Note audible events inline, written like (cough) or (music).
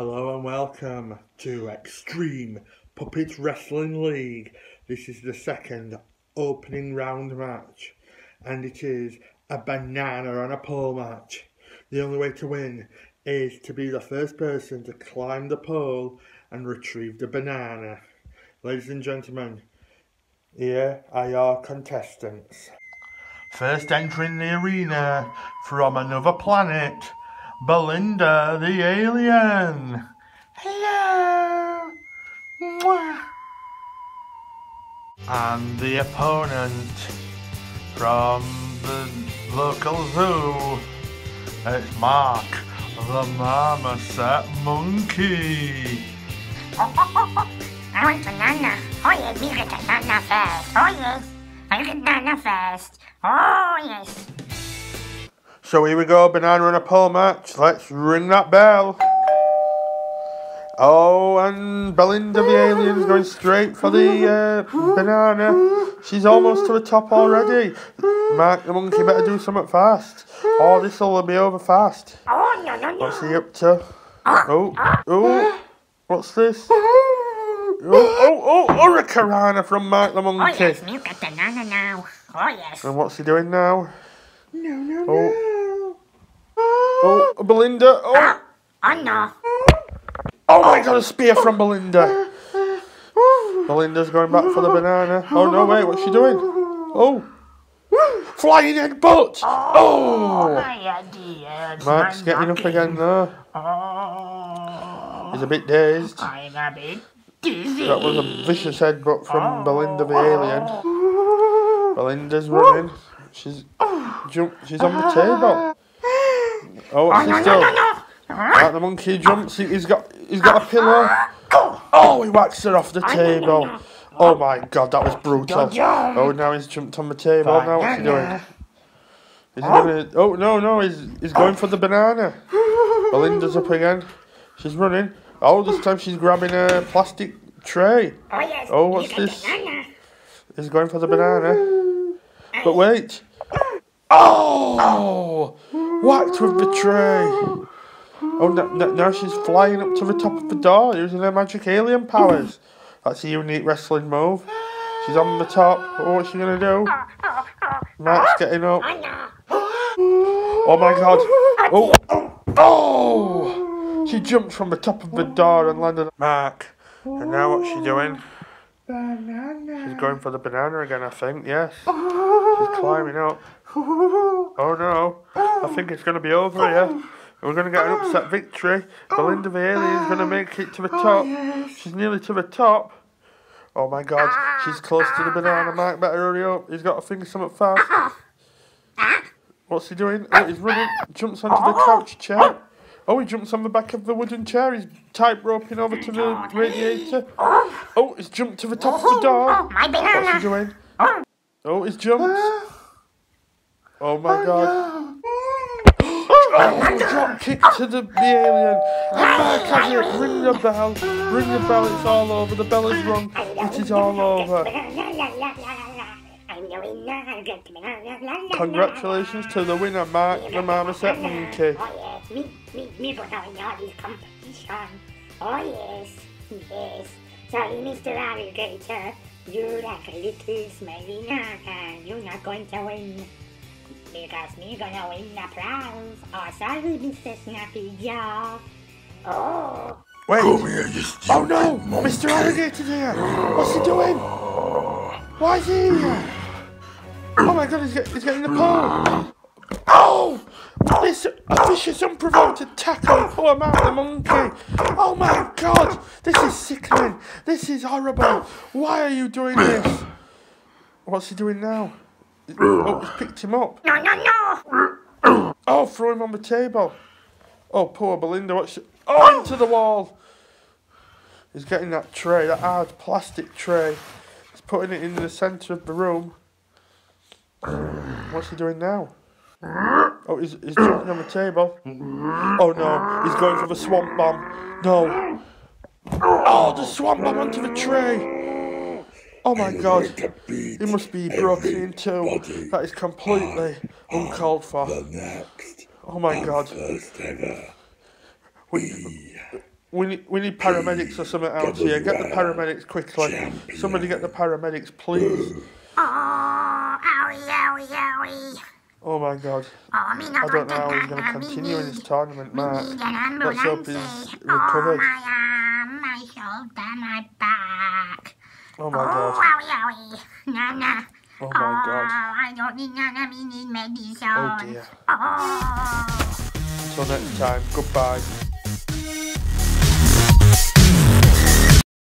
Hello and welcome to Extreme Puppet Wrestling League. This is the second opening round match, and it is a banana on a pole match. The only way to win is to be the first person to climb the pole and retrieve the banana. Ladies and gentlemen, here are your contestants. First entering the arena from another planet, Belinda the alien. Hello. Mwah. And the opponent from the local zoo, it's Mark the Marmoset Monkey. (laughs) I want banana. Oh yes, we get banana first. Oh yes, I get banana first. Oh yes. So here we go, banana on a pole match. Let's ring that bell. Oh, and Belinda the alien's going straight for the uh, banana. She's almost to the top already. Mark the monkey better do something fast. Oh, this'll be over fast. Oh no no no. What's he up to? Oh, oh, what's this? Oh, oh, oh, Hurricanrana from Mark the monkey. Oh monkey. yes, we get banana now. Oh yes. And what's he doing now? No, no, oh. Oh, Belinda. Oh, ah, Oh no. oh my god, a spear from Belinda. Belinda's going back for the banana. Oh no, wait, what's she doing? Oh. Flying headbutt. Oh, oh. My dear. Mark's getting up again though. Oh. He's a bit dazed. I'm a bit dizzy. That was a vicious headbutt from oh. Belinda the alien. Oh. Belinda's running. She's jump. She's on the table. Oh, what's No this no do? no no. Right, the monkey jumps. He- He's got. He's got a pillow. Oh, he whacks her off the table. Oh my god, that was brutal. Oh, now he's jumped on the table. Now what's he doing? Is he gonna? Oh no, no, he's he's going for the banana. Belinda's up again. She's running. Oh, this time she's grabbing a plastic tray. Oh yes. Oh, what's this? He's going for the banana. But wait. Oh! oh. Whacked with the tray. Oh, no, no, now she's flying up to the top of the door using her magic alien powers. That's a unique wrestling move. She's on the top. Oh, what's she gonna do? Mark's getting up. Oh. Oh my god. Oh! Oh! She jumped from the top of the door and landed. On Mark. And now what's she doing? Banana. She's going for the banana again, I think. Yes. She's climbing up. Oh no. I think it's going to be over here. Oh. We're going to get an upset oh. victory. Oh. Belinda the is going to make it to the top. She's nearly to the top. Oh my god. Ah. She's close to the banana. Mark, better hurry up. He's got to of something fast. Ah. What's he doing? Oh, he's running. Jumps onto the couch chair. Oh, he jumps on the back of the wooden chair. He's tight roping over to the radiator. Oh, he's jumped to the top of the door. What's he doing? Oh, he's jumped. Ah. Oh my god. Oh, drop kick to the, the alien. And Mark has it. Ring the bell. Ring the bell. It's all over. The bell is rung. It is all over. I. Congratulations to the winner, Mark the Marmoset Monkey. Oh yes, me, me, me put on all this competition. Oh yes, yes. Sorry, Mr. Alligator, you like a little smelly nut and you're not going to win. Because me gonna win the prize. Oh, sorry, Mr. Snappy Jaw. Oh, Wait. Come here, you stupid Oh no! monkey. Mr. Alligator's here! What's he doing? Why is he here? Oh my god, he's, get, he's getting the pole! Oh! This vicious, unprovoked attack on poor Mark the monkey! Oh my god! This is sickening! This is horrible! Why are you doing this? What's he doing now? Oh, he's picked him up. no, no, no. Oh, throw him on the table. Oh, poor Belinda. What's oh into the wall? He's getting that tray, that hard plastic tray. He's putting it in the centre of the room. What's he doing now? Oh, he's, he's jumping on the table. Oh no, he's going for the swamp bomb. No. Oh, the swamp bomb onto the tray. Oh my god. He must be broken in two. That is completely uncalled for. Oh my god. We, We need, we need paramedics or something out here. Get the paramedics quickly. Somebody get the paramedics, please. Oh, owie, owie, owie. Oh my god. I don't know how he's going to continue in this tournament, Mark. Let's hope he's recovered. Oh, my arm, my shoulder, my back. Oh my oh, god. owie, owie. Nana. Oh my god. Oh, I don't need Nana, me need medicine. Oh dear. Oh. Until next time, goodbye.